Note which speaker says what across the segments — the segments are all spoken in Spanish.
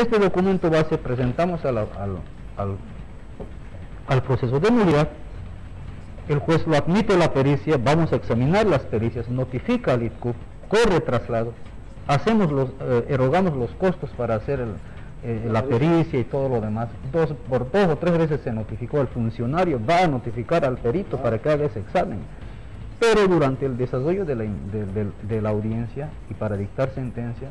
Speaker 1: Este documento base presentamos al, al, al proceso de nulidad, el juez lo admite la pericia, vamos a examinar las pericias, notifica al ITCUP, corre traslado, hacemos los, eh, erogamos los costos para hacer eh, la pericia y todo lo demás. Dos, por dos o tres veces se notificó al funcionario, va a notificar al perito para que haga ese examen. Pero durante el desarrollo de la, de la audiencia y para dictar sentencia,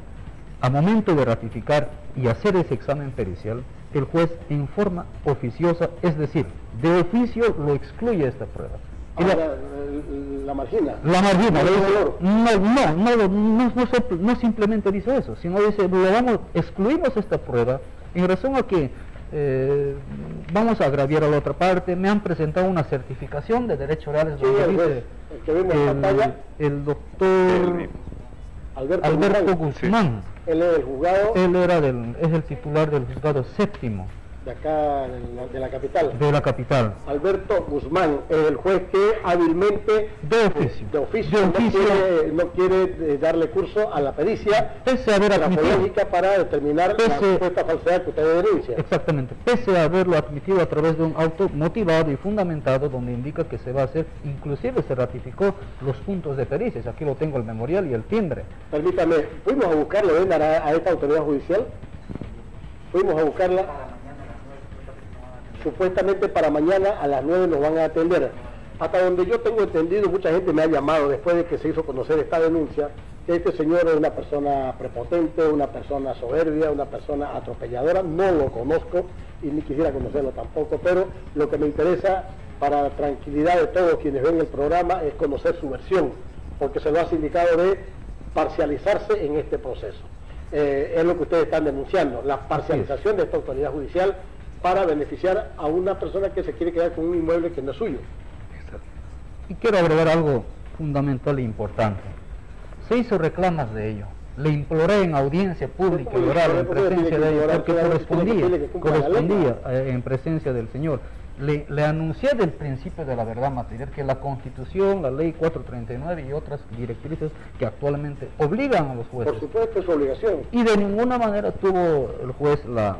Speaker 1: a momento de ratificar y hacer ese examen pericial, el juez en forma oficiosa, es decir, de oficio lo excluye esta prueba.
Speaker 2: Ah, la, margina.
Speaker 1: La margina. no, no, no, no, simplemente dice eso, sino dice, lo vamos, excluimos esta prueba en razón a que eh, vamos a agraviar a la otra parte, me han presentado una certificación de derechos reales
Speaker 2: donde dice
Speaker 1: el doctor Alberto, Guzmán.
Speaker 2: Él es el juzgado.
Speaker 1: Él era del, es el titular del juzgado séptimo
Speaker 2: de acá, de la, capital.
Speaker 1: De la capital.
Speaker 2: Alberto Guzmán, el juez que hábilmente,
Speaker 1: de oficio,
Speaker 2: de, oficio, no, quiere, eh, darle curso a la pericia
Speaker 1: pese a haber
Speaker 2: la para determinar la supuesta falsedad que usted denuncia.
Speaker 1: Exactamente, pese a haberlo admitido a través de un auto motivado y fundamentado donde indica que se va a hacer, inclusive se ratificó los puntos de pericias, aquí lo tengo el memorial y el timbre.
Speaker 2: Permítame, fuimos a buscarle a, a esta autoridad judicial, fuimos a buscarla supuestamente para mañana a las 9 nos van a atender. Hasta donde yo tengo entendido, mucha gente me ha llamado después de que se hizo conocer esta denuncia, que este señor es una persona prepotente, una persona soberbia, una persona atropelladora, no lo conozco y ni quisiera conocerlo tampoco, pero lo que me interesa para la tranquilidad de todos quienes ven el programa es conocer su versión, porque se lo ha indicado de parcializarse en este proceso. Eh, es lo que ustedes están denunciando, la parcialización de esta autoridad judicial para beneficiar a una persona que se quiere quedar con un inmueble que no es suyo.
Speaker 1: Y quiero agregar algo fundamental e importante. Se hizo reclamas de ello. Le imploré en audiencia pública y oral en presencia de ellos porque correspondía, correspondía eh, en presencia del Señor. Le, le, anuncié del principio de la verdad material que la Constitución, la Ley 439 y otras directrices que actualmente obligan a los jueces.
Speaker 2: Por supuesto, es su obligación.
Speaker 1: Y de ninguna manera tuvo el juez la,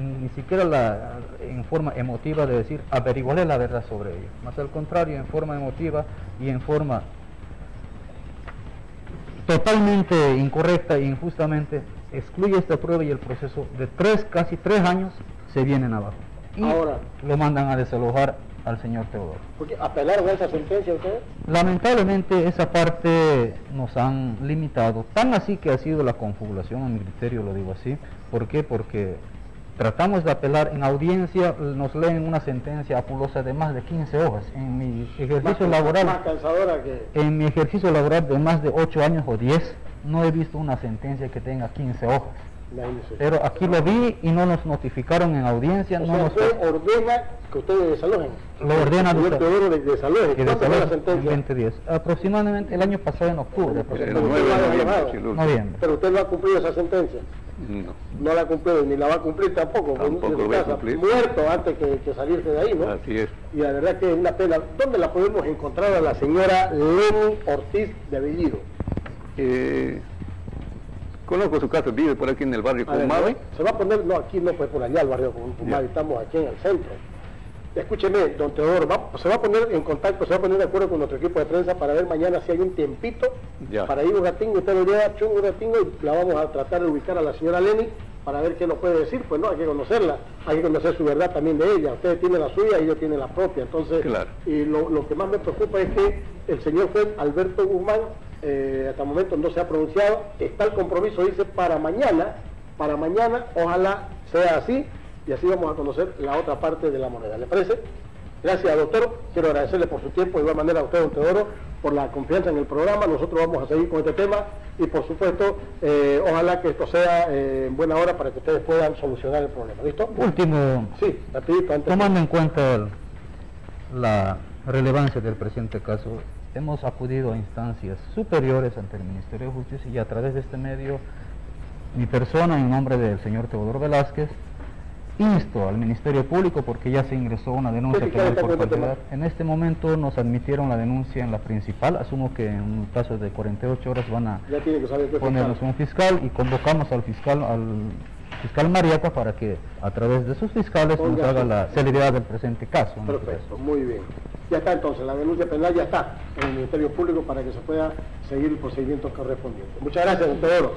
Speaker 1: ni siquiera la, en forma emotiva de decir averiguaré la verdad sobre ello, más al contrario, en forma emotiva y en forma totalmente incorrecta e injustamente excluye esta prueba y el proceso de tres, casi tres años se vienen abajo. Y Ahora, lo mandan a desalojar al señor Teodoro.
Speaker 2: Porque ¿Apelaron a esa sentencia ustedes?
Speaker 1: Lamentablemente esa parte nos han limitado, tan así que ha sido la confabulación a mi criterio, lo digo así. ¿Por qué? Porque tratamos de apelar en audiencia, nos leen una sentencia apulosa de más de 15 hojas. En mi ejercicio laboral, en mi ejercicio laboral de más de 8 años o 10, no he visto una sentencia que tenga 15 hojas. Pero aquí lo vi y no nos notificaron en audiencia. no
Speaker 2: nos... ordena que ustedes desalojen.
Speaker 1: Lo ordena
Speaker 2: el de desalojen.
Speaker 1: Que desalojen la sentencia? 2010. Aproximadamente el año pasado en octubre.
Speaker 2: noviembre. Pero usted no ha cumplido esa sentencia.
Speaker 1: No.
Speaker 2: No la ha cumplido ni la va a cumplir tampoco.
Speaker 1: Tampoco
Speaker 2: cumplir. Muerto antes que, salirse de ahí, ¿no?
Speaker 1: Así es.
Speaker 2: Y la verdad que es una pena. ¿Dónde la podemos encontrar a la señora Lenny Ortiz de Bellido?
Speaker 1: Eh, conozco su casa, vive por aquí en el barrio Pumave.
Speaker 2: Se va a poner, no, aquí no, pues por allá el barrio Pumave, estamos aquí en el centro. Escúcheme, don Teodoro, se va a poner en contacto, se va a poner de acuerdo con nuestro equipo de prensa para ver mañana si hay un tiempito para ir a Ratingo, usted lo lleva a Chungo Ratingo y la vamos a tratar de ubicar a la señora Lenny para ver qué nos puede decir, pues no, hay que conocerla, hay que conocer su verdad también de ella, ustedes tienen la suya y ellos tienen la propia, entonces, y lo, que más me preocupa es que el señor juez Alberto Guzmán, eh, hasta el momento no se ha pronunciado, está el compromiso, dice, para mañana, para mañana, ojalá sea así, y así vamos a conocer la otra parte de la moneda. ¿Le parece? Gracias, doctor. Quiero agradecerle por su tiempo, de igual manera a usted, don Teodoro, por la confianza en el programa. Nosotros vamos a seguir con este tema y, por supuesto, eh, ojalá que esto sea eh, en buena hora para que ustedes puedan solucionar el problema. ¿Listo?
Speaker 1: Último.
Speaker 2: Sí, rapidito. Antes
Speaker 1: tomando en cuenta la relevancia del presente caso, hemos acudido a instancias superiores ante el Ministerio de Justicia y a través de este medio, mi persona, en nombre del señor Teodoro Velázquez, insto al Ministerio Público porque ya se ingresó una denuncia penal por cantidad. En este momento nos admitieron la denuncia en la principal, asumo que en un plazo de 48 horas van a ponernos un fiscal y convocamos al fiscal, al fiscal Mariapa para que a través de sus fiscales nos haga la celeridad del presente caso. este
Speaker 2: Perfecto, muy bien. Ya está entonces, la denuncia penal ya está en el Ministerio Público para que se pueda seguir el procedimiento correspondiente. Muchas gracias, don Teodoro.